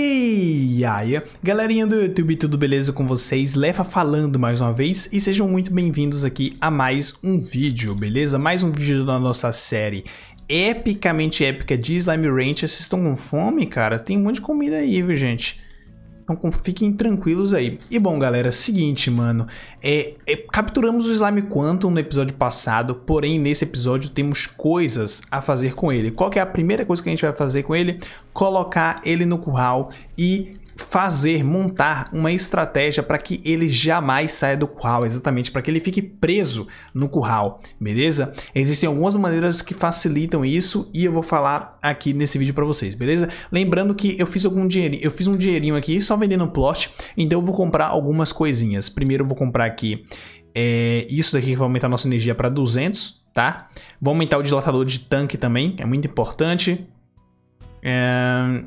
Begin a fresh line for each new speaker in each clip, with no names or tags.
E aí, galerinha do YouTube, tudo beleza com vocês? Lefa falando mais uma vez e sejam muito bem-vindos aqui a mais um vídeo, beleza? Mais um vídeo da nossa série epicamente épica de Slime Ranch. Vocês estão com fome, cara? Tem um monte de comida aí, viu, gente? Então fiquem tranquilos aí. E bom, galera, é seguinte, mano. É, é, capturamos o Slime Quantum no episódio passado, porém nesse episódio temos coisas a fazer com ele. Qual é a primeira coisa que a gente vai fazer com ele? Colocar ele no curral e fazer, montar uma estratégia para que ele jamais saia do curral, exatamente para que ele fique preso no curral, beleza? Existem algumas maneiras que facilitam isso e eu vou falar aqui nesse vídeo para vocês, beleza? Lembrando que eu fiz algum dinheirinho, eu fiz um dinheirinho aqui só vendendo plot, então eu vou comprar algumas coisinhas. Primeiro eu vou comprar aqui é, isso daqui que vai aumentar nossa energia para 200, tá? Vou aumentar o dilatador de tanque também, é muito importante. É...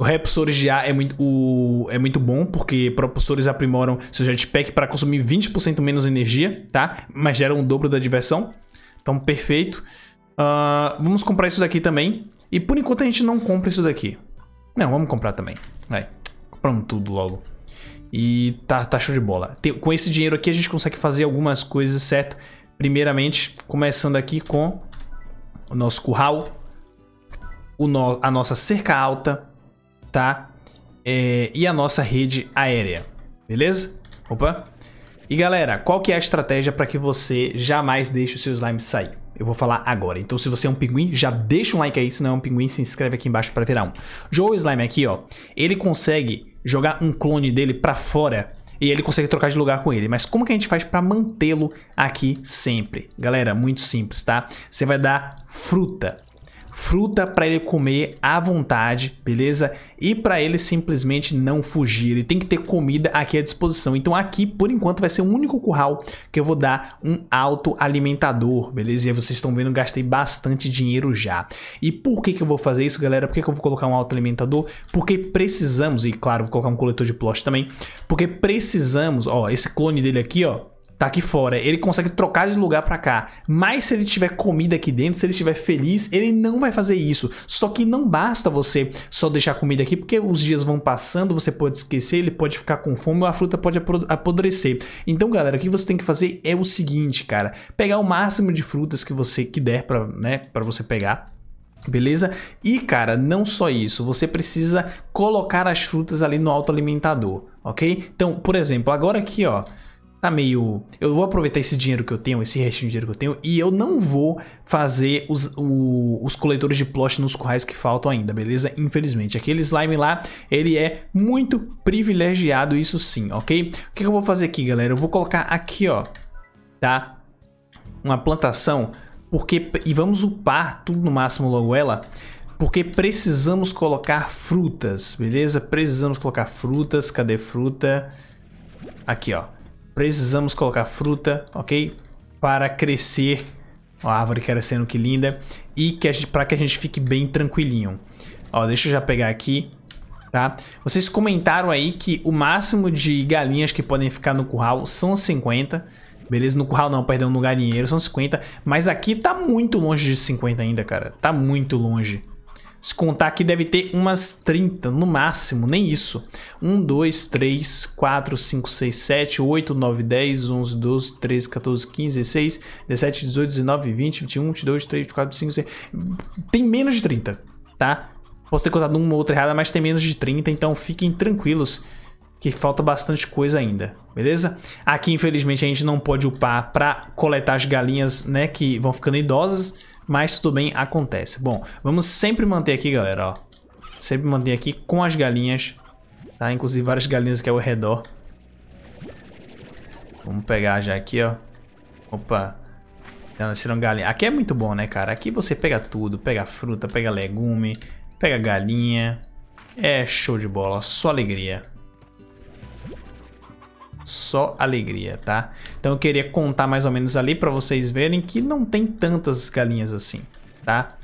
O Repulsores de ar é muito, o, é muito bom, porque propulsores aprimoram seu jetpack para consumir 20% menos energia, tá? Mas geram o dobro da diversão. Então, perfeito. Uh, vamos comprar isso daqui também. E por enquanto a gente não compra isso daqui. Não, vamos comprar também. Vai. Compramos tudo logo. E tá, tá show de bola. Tem, com esse dinheiro aqui a gente consegue fazer algumas coisas, certo? Primeiramente, começando aqui com o nosso curral, o no, a nossa cerca alta, tá? É, e a nossa rede aérea, beleza? Opa! E galera, qual que é a estratégia para que você jamais deixe o seu slime sair? Eu vou falar agora. Então se você é um pinguim, já deixa um like aí, se não é um pinguim, se inscreve aqui embaixo para virar um. Joe Slime aqui, ó, ele consegue jogar um clone dele para fora e ele consegue trocar de lugar com ele. Mas como que a gente faz para mantê-lo aqui sempre? Galera, muito simples, tá? Você vai dar fruta fruta para ele comer à vontade, beleza? E para ele simplesmente não fugir, ele tem que ter comida aqui à disposição. Então aqui, por enquanto, vai ser o único curral que eu vou dar um autoalimentador, beleza? E aí vocês estão vendo, gastei bastante dinheiro já. E por que, que eu vou fazer isso, galera? Por que, que eu vou colocar um autoalimentador? Porque precisamos, e claro, vou colocar um coletor de plot também, porque precisamos, ó, esse clone dele aqui, ó, tá aqui fora, ele consegue trocar de lugar para cá. Mas se ele tiver comida aqui dentro, se ele estiver feliz, ele não vai fazer isso. Só que não basta você só deixar comida aqui, porque os dias vão passando, você pode esquecer, ele pode ficar com fome ou a fruta pode apodrecer. Então, galera, o que você tem que fazer é o seguinte, cara, pegar o máximo de frutas que você que der para, né, para você pegar. Beleza? E cara, não só isso, você precisa colocar as frutas ali no autoalimentador, ok? Então, por exemplo, agora aqui ó, tá meio. Eu vou aproveitar esse dinheiro que eu tenho, esse restinho de dinheiro que eu tenho, e eu não vou fazer os, o, os coletores de plot nos currais que faltam ainda, beleza? Infelizmente. Aquele slime lá, ele é muito privilegiado, isso sim, ok? O que, que eu vou fazer aqui, galera? Eu vou colocar aqui, ó, tá? Uma plantação, porque. E vamos upar tudo no máximo logo ela porque precisamos colocar frutas, beleza? Precisamos colocar frutas, cadê fruta? Aqui, ó. Precisamos colocar fruta, ok? Para crescer. Ó, a árvore crescendo, que linda. E que para que a gente fique bem tranquilinho. Ó, deixa eu já pegar aqui, tá? Vocês comentaram aí que o máximo de galinhas que podem ficar no curral são 50. Beleza? No curral não, perdão, no galinheiro são 50. Mas aqui tá muito longe de 50 ainda, cara. Tá muito longe. Se contar que deve ter umas 30, no máximo, nem isso. 1, 2, 3, 4, 5, 6, 7, 8, 9, 10, 11, 12, 13, 14, 15, 16, 17, 18, 19, 20, 21, 22, 23, 24, 25, 6... Tem menos de 30, tá? Posso ter contado uma ou outra errada, mas tem menos de 30, então fiquem tranquilos que falta bastante coisa ainda, beleza? Aqui, infelizmente, a gente não pode upar pra coletar as galinhas, né, que vão ficando idosas, mas tudo bem, acontece. Bom, vamos sempre manter aqui, galera, ó. Sempre manter aqui com as galinhas, tá? Inclusive várias galinhas aqui ao redor. Vamos pegar já aqui, ó. Opa. Tá Nasceram galinha. Aqui é muito bom, né, cara? Aqui você pega tudo. Pega fruta, pega legume, pega galinha. É show de bola, só alegria só alegria, tá? Então eu queria contar mais ou menos ali para vocês verem que não tem tantas galinhas assim, tá?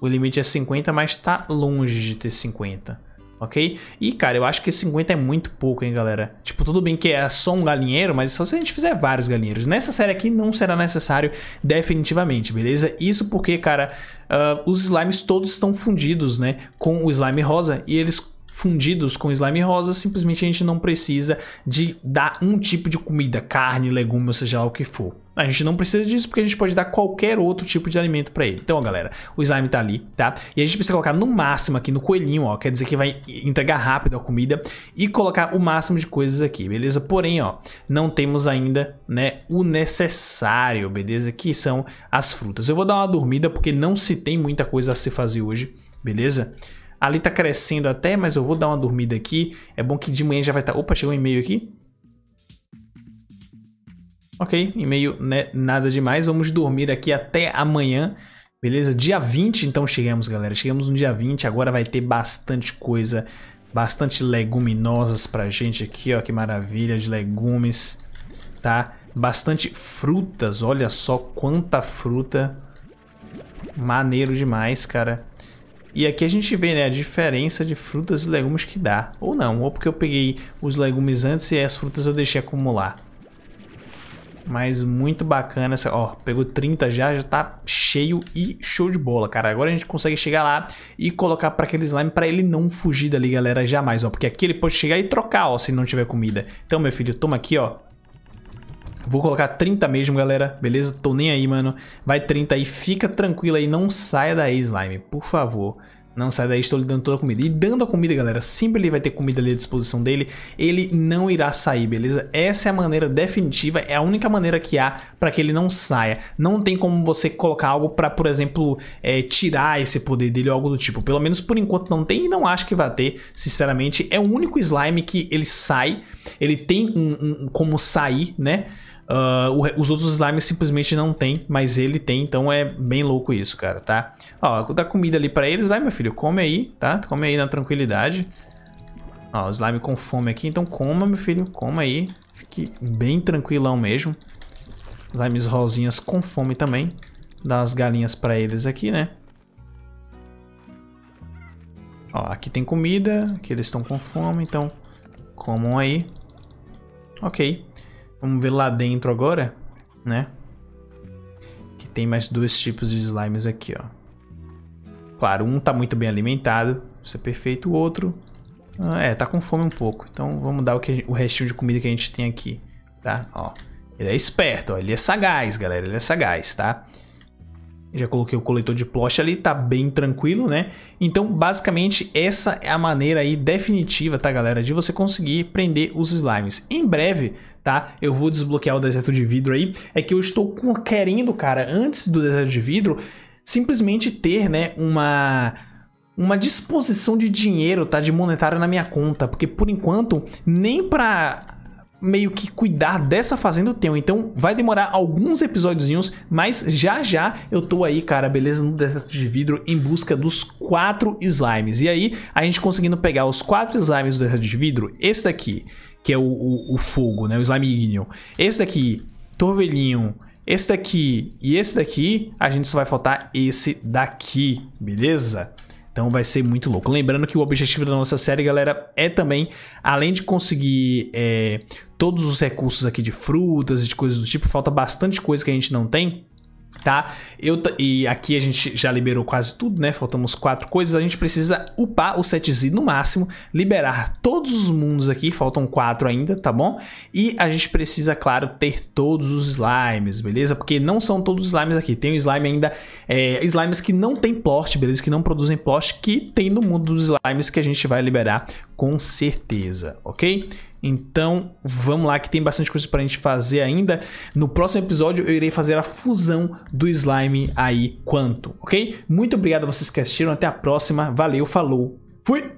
O limite é 50, mas tá longe de ter 50, ok? E, cara, eu acho que 50 é muito pouco, hein, galera? Tipo, tudo bem que é só um galinheiro, mas só se a gente fizer vários galinheiros. Nessa série aqui não será necessário definitivamente, beleza? Isso porque, cara, uh, os slimes todos estão fundidos, né, com o slime rosa e eles fundidos com slime rosa, simplesmente a gente não precisa de dar um tipo de comida, carne, legume, ou seja lá o que for. A gente não precisa disso porque a gente pode dar qualquer outro tipo de alimento para ele. Então, galera, o slime tá ali, tá? E a gente precisa colocar no máximo aqui no coelhinho, ó, quer dizer que vai entregar rápido a comida e colocar o máximo de coisas aqui, beleza? Porém, ó, não temos ainda, né, o necessário, beleza? Que são as frutas. Eu vou dar uma dormida porque não se tem muita coisa a se fazer hoje, beleza? Ali tá crescendo até, mas eu vou dar uma dormida aqui. É bom que de manhã já vai estar... Tá... Opa, chegou um e-mail aqui. Ok, e-mail, né? nada demais. Vamos dormir aqui até amanhã. Beleza? Dia 20 então chegamos, galera. Chegamos no dia 20, agora vai ter bastante coisa, bastante leguminosas pra gente aqui, ó, que maravilha de legumes, tá? Bastante frutas, olha só quanta fruta. Maneiro demais, cara. E aqui a gente vê né, a diferença de frutas e legumes que dá. Ou não, ou porque eu peguei os legumes antes e as frutas eu deixei acumular. Mas muito bacana essa, ó, pegou 30 já, já tá cheio e show de bola, cara. Agora a gente consegue chegar lá e colocar para aquele slime para ele não fugir dali, galera, jamais, ó. Porque aqui ele pode chegar e trocar, ó, se não tiver comida. Então, meu filho, toma aqui, ó, Vou colocar 30 mesmo, galera. Beleza? Tô nem aí, mano. Vai 30 aí. Fica tranquilo aí. Não saia daí, slime. Por favor. Não sai daí, estou lhe dando toda a comida. E dando a comida, galera, sempre ele vai ter comida ali à disposição dele, ele não irá sair, beleza? Essa é a maneira definitiva, é a única maneira que há para que ele não saia. Não tem como você colocar algo para, por exemplo, é, tirar esse poder dele ou algo do tipo. Pelo menos por enquanto não tem e não acho que vai ter, sinceramente. É o único slime que ele sai, ele tem um, um como sair, né? Uh, os outros slimes simplesmente não tem, mas ele tem, então é bem louco isso, cara, tá? Ó, dá comida ali pra eles, vai meu filho, come aí, tá? Come aí na tranquilidade. Ó, o slime com fome aqui, então coma, meu filho, coma aí. Fique bem tranquilão mesmo. Slimes rosinhas com fome também. Dá as galinhas pra eles aqui, né? Ó, aqui tem comida, aqui eles estão com fome, então comam aí. Ok. Vamos ver lá dentro agora, né? Que tem mais dois tipos de slimes aqui, ó. Claro, um tá muito bem alimentado, isso é perfeito. O outro, ah, é, tá com fome um pouco. Então vamos dar o, que, o restinho de comida que a gente tem aqui, tá? Ó, ele é esperto, ó, ele é sagaz, galera, ele é sagaz, tá? Tá? Já coloquei o coletor de plocha ali, tá bem tranquilo, né? Então, basicamente, essa é a maneira aí definitiva, tá, galera? De você conseguir prender os slimes. Em breve, tá? Eu vou desbloquear o deserto de vidro aí. É que eu estou querendo, cara, antes do deserto de vidro, simplesmente ter, né, uma uma disposição de dinheiro, tá, de monetário na minha conta, porque por enquanto nem para meio que cuidar dessa fazenda tenho. Então vai demorar alguns episódios, mas já já eu tô aí, cara, beleza? No deserto de vidro em busca dos quatro slimes. E aí a gente conseguindo pegar os quatro slimes do deserto de vidro, esse daqui, que é o, o, o fogo, né? O slime igneo. Esse daqui, torvelinho, esse daqui e esse daqui, a gente só vai faltar esse daqui, beleza? Então vai ser muito louco. Lembrando que o objetivo da nossa série, galera, é também, além de conseguir é, todos os recursos aqui de frutas e de coisas do tipo, falta bastante coisa que a gente não tem tá? Eu, e aqui a gente já liberou quase tudo, né? Faltamos quatro coisas. A gente precisa upar o setzinho no máximo, liberar todos os mundos aqui, faltam quatro ainda, tá bom? E a gente precisa, claro, ter todos os slimes, beleza? Porque não são todos os slimes aqui. Tem um slime ainda, é, slimes que não tem plot, beleza? Que não produzem plot, que tem no mundo dos slimes que a gente vai liberar com certeza, ok? Então, vamos lá que tem bastante coisa pra gente fazer ainda. No próximo episódio eu irei fazer a fusão do slime aí quanto, ok? Muito obrigado a vocês que assistiram, até a próxima. Valeu, falou, fui!